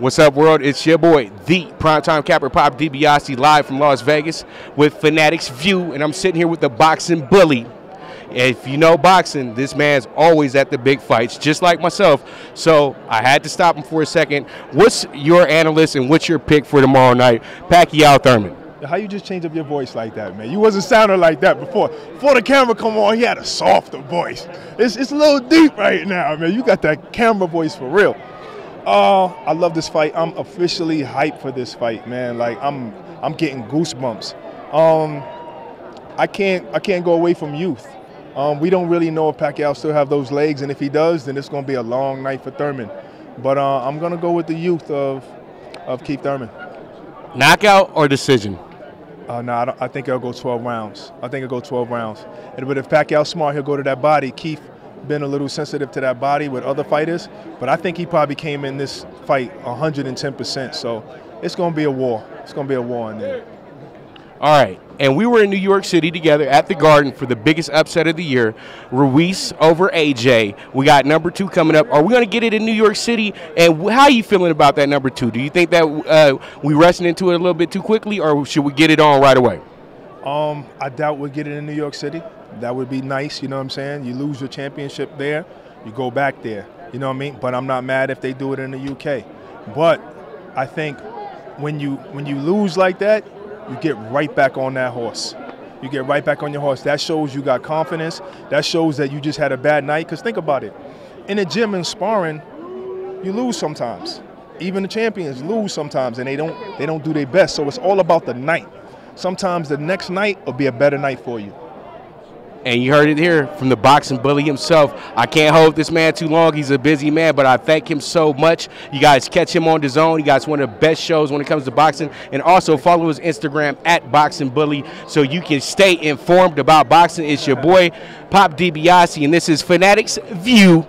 What's up, world? It's your boy, the primetime capper Pop DiBiase, live from Las Vegas with Fanatics View, and I'm sitting here with the boxing bully. If you know boxing, this man's always at the big fights, just like myself. So I had to stop him for a second. What's your analyst and what's your pick for tomorrow night? Pacquiao Thurman. How you just change up your voice like that, man? You wasn't sounding like that before. Before the camera come on, he had a softer voice. It's, it's a little deep right now, man. You got that camera voice for real. Uh, I love this fight. I'm officially hyped for this fight, man. Like I'm, I'm getting goosebumps. Um, I can't, I can't go away from youth. Um, we don't really know if Pacquiao still have those legs, and if he does, then it's going to be a long night for Thurman. But uh, I'm going to go with the youth of, of Keith Thurman. Knockout or decision? Uh, no, I, I, think it'll go 12 rounds. I think it'll go 12 rounds. And, but if Pacquiao's smart, he'll go to that body. Keith been a little sensitive to that body with other fighters, but I think he probably came in this fight 110%. So it's going to be a war. It's going to be a war in there. All right. And we were in New York City together at the Garden for the biggest upset of the year, Ruiz over AJ. We got number two coming up. Are we going to get it in New York City? And how are you feeling about that number two? Do you think that uh, we rushing into it a little bit too quickly, or should we get it on right away? Um, I doubt we'll get it in New York City. That would be nice, you know what I'm saying? You lose your championship there, you go back there, you know what I mean? But I'm not mad if they do it in the UK. But I think when you when you lose like that, you get right back on that horse. You get right back on your horse. That shows you got confidence. That shows that you just had a bad night. Because think about it. In a gym and sparring, you lose sometimes. Even the champions lose sometimes and they don't they don't do their best. So it's all about the night. Sometimes the next night will be a better night for you. And you heard it here from the boxing bully himself. I can't hold this man too long. He's a busy man, but I thank him so much. You guys catch him on DAZN. He got one of the best shows when it comes to boxing. And also follow his Instagram at Boxing Bully so you can stay informed about boxing. It's your boy, Pop DiBiase, and this is Fanatics View.